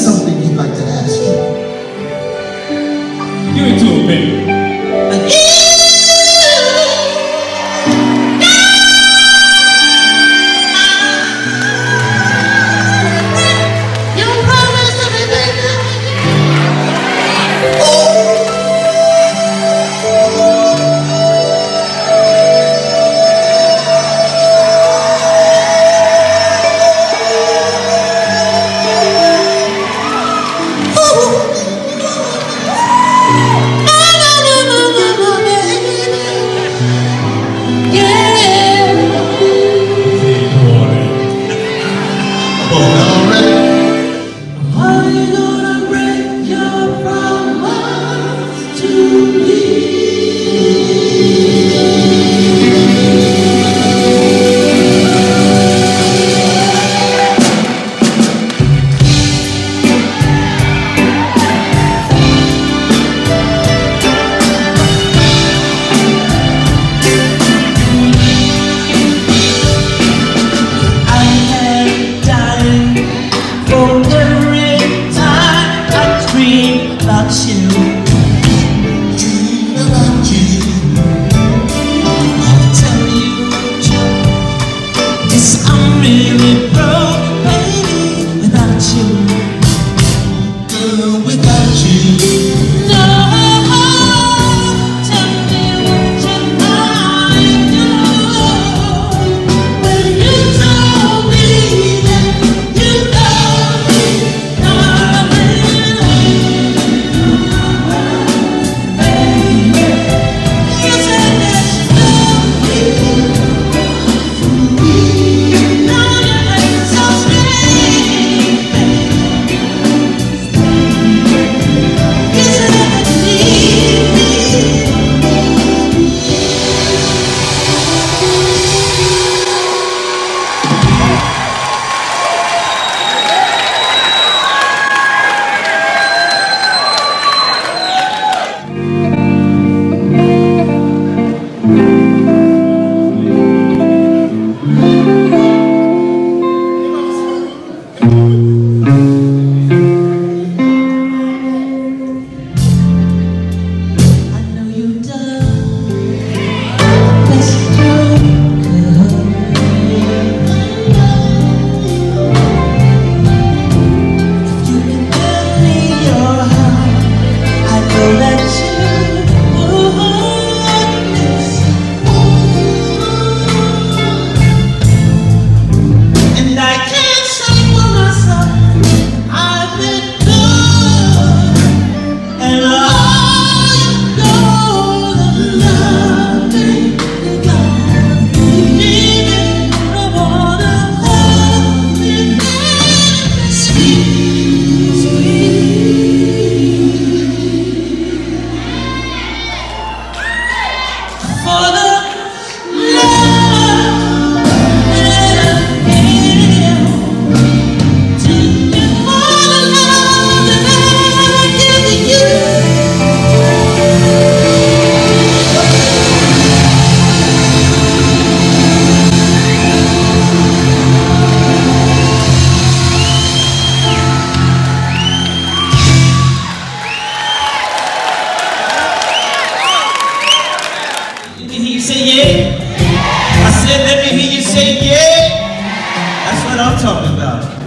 something he'd like to ask you.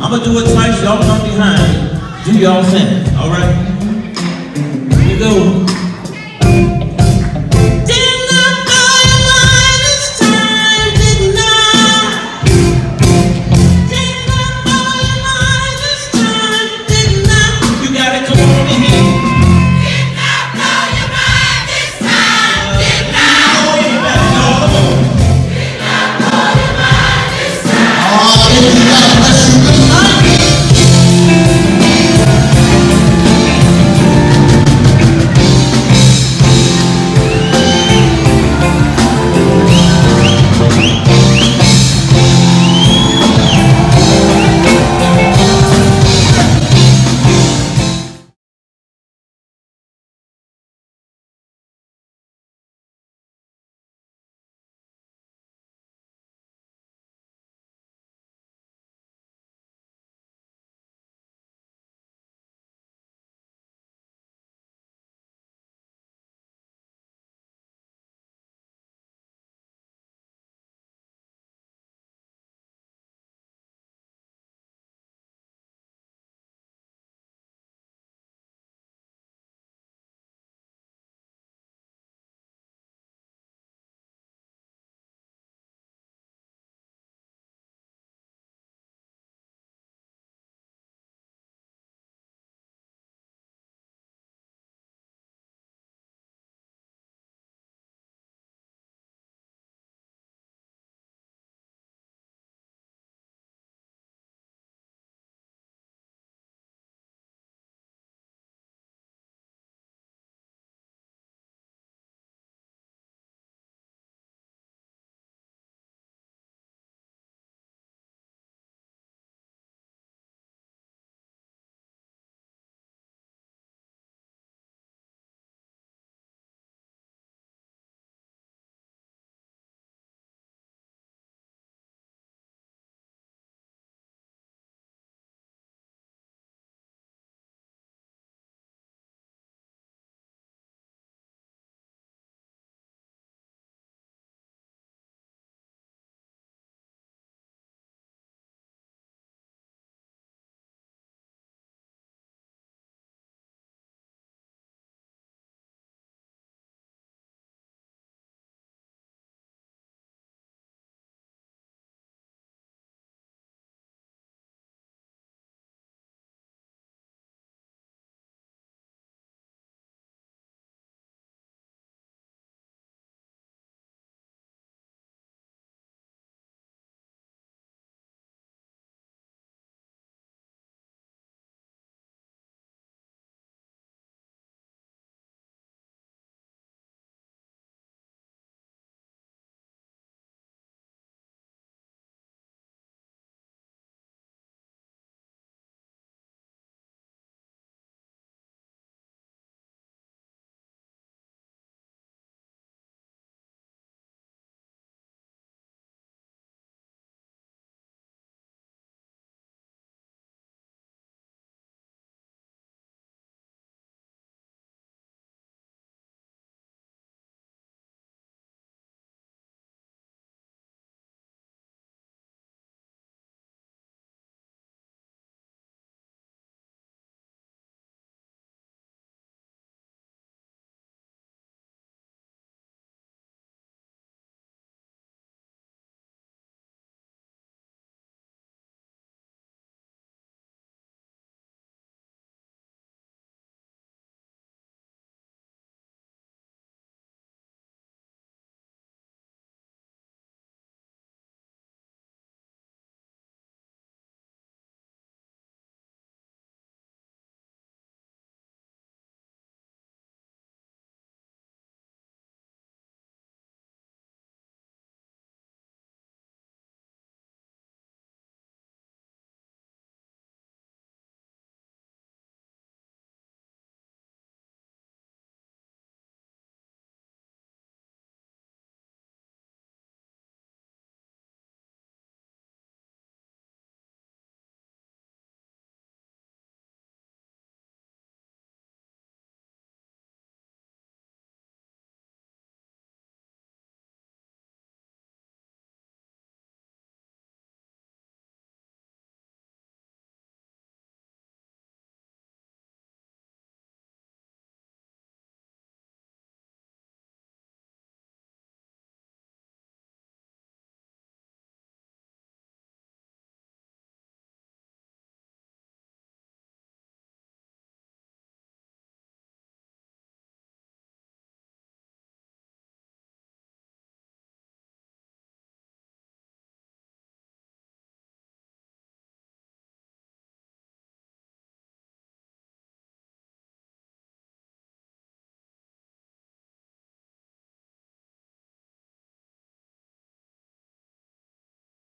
I'm gonna do it twice, y'all come behind. Do y'all thing, all right? Here we go.